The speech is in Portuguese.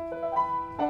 Música